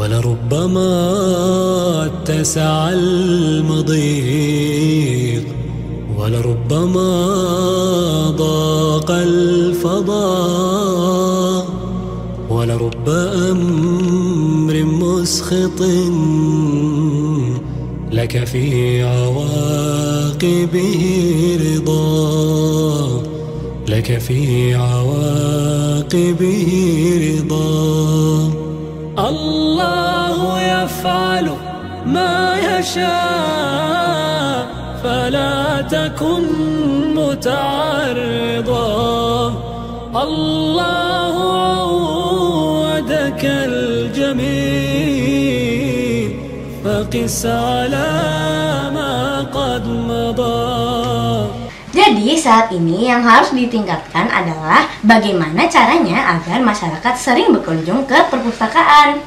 ولربما اتسع المضيق ولربما ضاق الفضاء ولرب أمر مسخط لك في عواقبه رضا لك في عواقبه رضا. الله يفعل ما يشاء فلا تكن متعرضا الله عودك الجميل فقس على ما قد مضى Jadi saat ini yang harus ditingkatkan adalah bagaimana caranya agar masyarakat sering berkunjung ke perpustakaan.